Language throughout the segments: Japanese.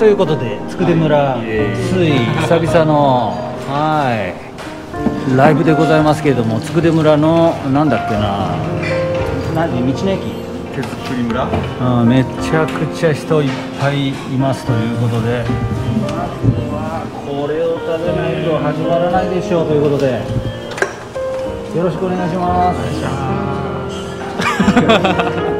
ということで佃村、つい久々のはいライブでございますけれどもで村のなんだっけな何道の駅手作り村、うん、めちゃくちゃ人いっぱいいますということで、これを食べないと始まらないでしょうということでよろしくお願いします。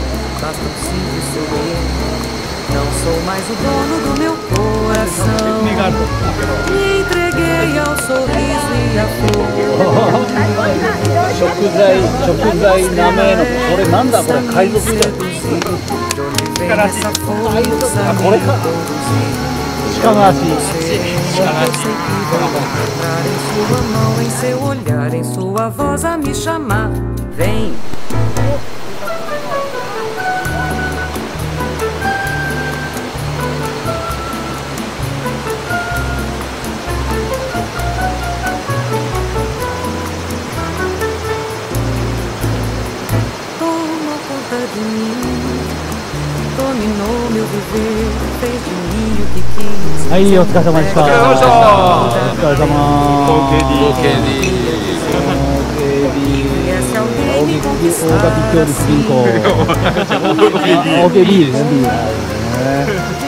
Mas consigo Não sou mais o dono do meu coração Me entreguei ao sorriso e à flor 食材食材なめのこれなんだこれ海賊だからしあこれか鹿の足鹿の足 é assim. é assim. assim. Em sua voz a me chamar, vem. はいお疲れ様でしたお疲れ様でしたお疲れ様 OKD OKD 大田ビッグオフィス銀行 OKD ですね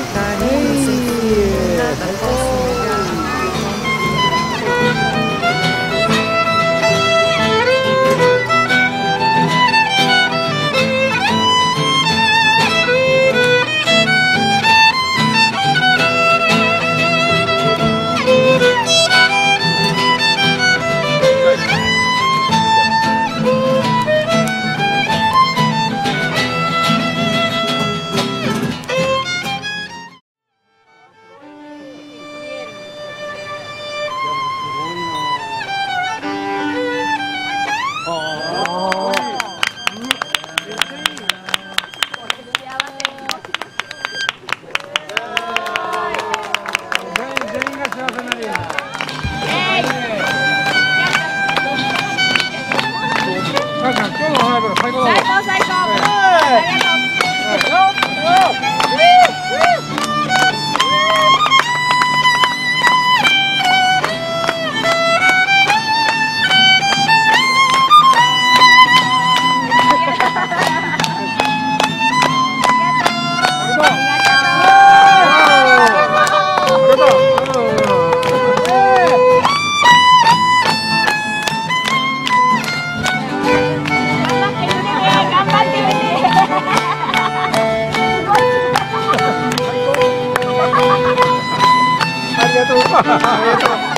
Uhul! Uhul! 哈哈哈哈哈。